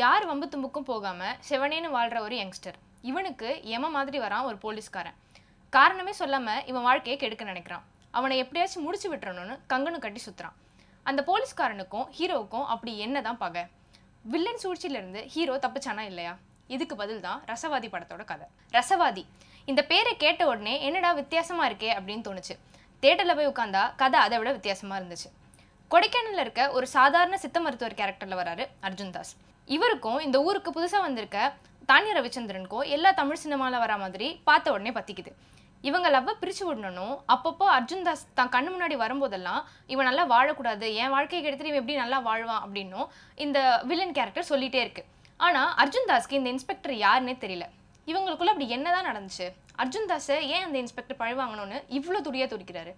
யார் வம்பு தும்புக்கும் போகாம செவனேன்னு வாழ்ற ஒரு யங்ஸ்டர் இவனுக்கு எம மாதிரி வரான் ஒரு போலீஸ்காரன். காரணமே சொல்லாமல் இவன் வாழ்க்கையை கெடுக்க நினைக்கிறான். அவனை எப்படியாச்சும் முடிச்சு விட்டுறணும்னு கங்கனு கட்டி சுத்துறான். அந்த போலீஸ்காரனுக்கும் ஹீரோவுக்கும் அப்படி என்னதான் பகை? வில்லன் சூழ்ச்சியில இருந்து ஹீரோ தப்பிச்சானா இல்லையா? இதுக்கு பதில் தான் ரசவாதி படத்தோட கதை. ரசவாதி இந்த பேரை கேட்ட உடனே என்னடா வித்தியாசமா இருக்கே அப்படின்னு தோணுச்சு. தேட்டரில் போய் உட்காந்தா கதை அதை விட வித்தியாசமா இருந்துச்சு. கொடைக்கானல்ல இருக்க ஒரு சாதாரண சித்த மருத்துவர் கேரக்டர்ல வராரு அர்ஜுன் தாஸ். இவருக்கும் இந்த ஊருக்கு புதுசாக வந்திருக்க தானிய ரவிச்சந்திரனுக்கும் எல்லா தமிழ் சினிமாவில் வர மாதிரி பார்த்த உடனே பத்திக்குது. இவங்க லவ்வை பிரிச்சு விடணும் அப்பப்போ அர்ஜுன் தாஸ் தான் கண்ணு முன்னாடி வரும்போதெல்லாம் இவன் நல்லா வாழக்கூடாது என் வாழ்க்கையை கெடுத்துட்டு இவன் எப்படி நல்லா வாழ்வான் அப்படின்னும் இந்த வில்லன் கேரக்டர் சொல்லிகிட்டே இருக்கு. ஆனால் அர்ஜுன் தாஸ்க்கு இந்த இன்ஸ்பெக்டர் யாருன்னே தெரியல. இவங்களுக்குள்ள அப்படி என்னதான் நடந்துச்சு? அர்ஜுன் தாஸை ஏன் அந்த இன்ஸ்பெக்டர் பழி வாங்கணும்னு இவ்வளோ துடியாக துடிக்கிறாரு?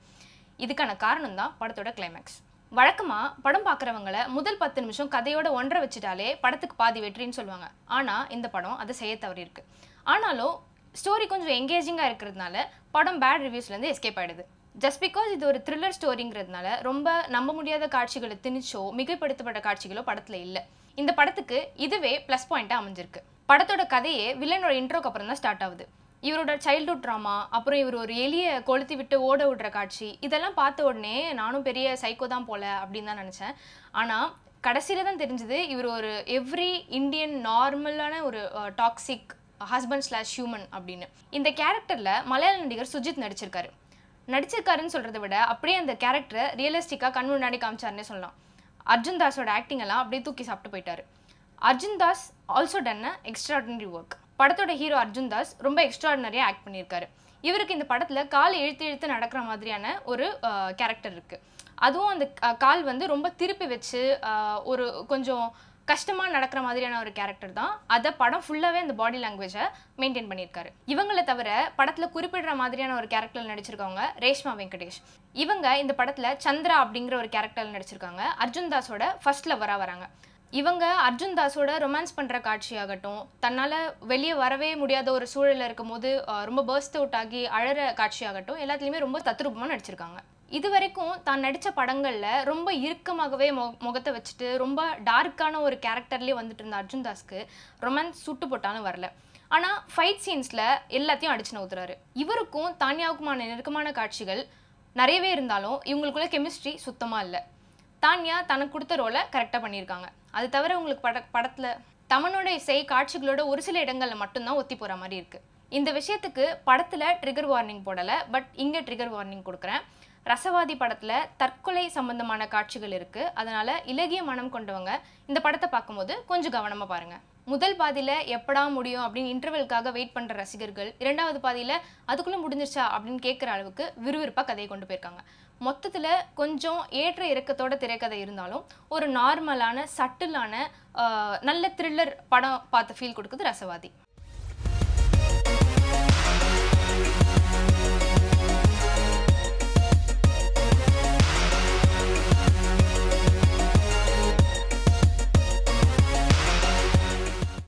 இதுக்கான காரணம் தான் படத்தோட கிளைமேக்ஸ் வழக்கமாக படம் பார்க்குறவங்கள முதல் பத்து நிமிஷம் கதையோட ஒன்றை வச்சுட்டாலே படத்துக்கு பாதி வெற்றின்னு சொல்லுவாங்க. ஆனால் இந்த படம் அதை செய்ய தவறியிருக்கு ஆனாலும் ஸ்டோரி கொஞ்சம் எங்கேஜிங்காக இருக்கிறதுனால படம் பேட் ரிவ்யூஸ்லேருந்து எஸ்கேப் ஆகிடுது ஜஸ்ட் பிகாஸ் இது ஒரு த்ரில்லர் ஸ்டோரிங்கிறதுனால ரொம்ப நம்ப முடியாத காட்சிகளை திணிச்சோ மிகைப்படுத்தப்பட்ட காட்சிகளோ படத்தில் இல்லை. இந்த படத்துக்கு இதுவே ப்ளஸ் பாயிண்ட்டாக அமைஞ்சிருக்கு. படத்தோட கதையே வில்லனோட இன்ட்ரோக்கு அப்புறம் தான் ஸ்டார்ட் ஆகுது. இவரோட சைல்ட்ஹுட் ட்ராமா அப்புறம் இவர் ஒரு எலியை கொளுத்தி விட்டு ஓட விடுற காட்சி இதெல்லாம் பார்த்த உடனே நானும் பெரிய சைக்கோ தான் போல அப்படின்னு தான் நினச்சேன். ஆனால் கடைசியில் தான் தெரிஞ்சது இவர் ஒரு எவ்ரி இந்தியன் நார்மலான ஒரு டாக்ஸிக் ஹஸ்பண்ட் ஸ்லாஷ் ஹியூமன் அப்படின்னு. இந்த கேரக்டரில் மலையாள நடிகர் சுஜித் நடிச்சிருக்காரு. நடிச்சிருக்காருன்னு சொல்கிறத விட அப்படியே அந்த கேரக்டரை ரியலிஸ்டிக்காக கண் முன்னாடி காமிச்சாருன்னே சொல்லலாம். அர்ஜுன் தாஸோட ஆக்டிங் எல்லாம் அப்படியே தூக்கி சாப்பிட்டு போயிட்டாரு. Arjun Das also done extraordinary work படத்தோட ஹீரோ அர்ஜுன் தாஸ் ரொம்ப எக்ஸ்ட்ராடினரியாக ஆக்ட் பண்ணியிருக்காரு. இவருக்கு இந்த படத்தில் கால் இழுத்து இழுத்து நடக்கிற மாதிரியான ஒரு கேரக்டர் இருக்குது அதுவும் அந்த கால் வந்து ரொம்ப திருப்பி வச்சு ஒரு கொஞ்சம் கஷ்டமாக நடக்கிற மாதிரியான ஒரு கேரக்டர் தான். அதை படம் ஃபுல்லாகவே அந்த பாடி லாங்குவேஜை மெயின்டைன் பண்ணியிருக்காரு. இவங்களை தவிர படத்தில் குறிப்பிடுற மாதிரியான ஒரு கேரக்டரில் நடிச்சிருக்கவங்க ரேஷ்மா வெங்கடேஷ். இவங்க இந்த படத்தில் சந்திரா அப்படிங்கிற ஒரு கேரக்டரில் நடிச்சிருக்காங்க. அர்ஜுன் தாஸோட ஃபர்ஸ்ட் லவராக வராங்க. இவங்க அர்ஜுன் தாஸோட ரொமான்ஸ் பண்ணுற காட்சியாகட்டும் தன்னால் வெளியே வரவே முடியாத ஒரு சூழலில் இருக்கும் போது ரொம்ப பர்ஸ்ட் அவுட் ஆகி அழற காட்சியாகட்டும் எல்லாத்துலேயுமே ரொம்ப தத்ரூபமாக நடிச்சிருக்காங்க. இது வரைக்கும் தான் நடித்த படங்களில் ரொம்ப இறுக்கமாகவே மொ முகத்தை வச்சுட்டு ரொம்ப டார்க்கான ஒரு கேரக்டர்லேயே வந்துட்டு இருந்த அர்ஜுன் தாஸ்க்கு ரொமான்ஸ் சுட்டு போட்டாலும் வரல. ஆனால் ஃபைட் சீன்ஸில் எல்லாத்தையும் அடிச்சு நவுத்துறாரு இவருக்கும் தானியாவுக்குமான நெருக்கமான காட்சிகள் நிறையவே இருந்தாலும் இவங்களுக்குள்ள கெமிஸ்ட்ரி சுத்தமாக இல்லை. தான்யா தனக்கு கொடுத்த ரோலை கரெக்டாக பண்ணியிருக்காங்க. அது தவிர உங்களுக்கு பட படத்தில் தமனோட இசை காட்சிகளோட ஒரு சில இடங்களில் மட்டும்தான் ஒத்தி போகிற மாதிரி இருக்குது இந்த விஷயத்துக்கு படத்தில் ட்ரிகர் வார்னிங் போடலை பட் இங்கே ட்ரிகர் வார்னிங் கொடுக்குறேன். ரசவாதி படத்தில் தற்கொலை சம்பந்தமான காட்சிகள் இருக்குது அதனால் இலகிய மனம் கொண்டவங்க இந்த படத்தை பார்க்கும்போது கொஞ்சம் கவனமாக பாருங்கள் முதல் பாதியில் எப்படா முடியும் அப்படின்னு இன்டர்வெலுக்காக வெயிட் பண்ணுற ரசிகர்கள் இரண்டாவது பாதியில் அதுக்குள்ளே முடிஞ்சிருச்சா அப்படின்னு கேட்குற அளவுக்கு விறுவிறுப்பாக கதையை கொண்டு போயிருக்காங்க. மொத்தத்தில் கொஞ்சம் ஏற்ற இறக்கத்தோட திரைக்கதை இருந்தாலும் ஒரு நார்மலான சட்டிலான நல்ல த்ரில்லர் படம் பார்த்து ஃபீல் கொடுக்குது ரசவாதி.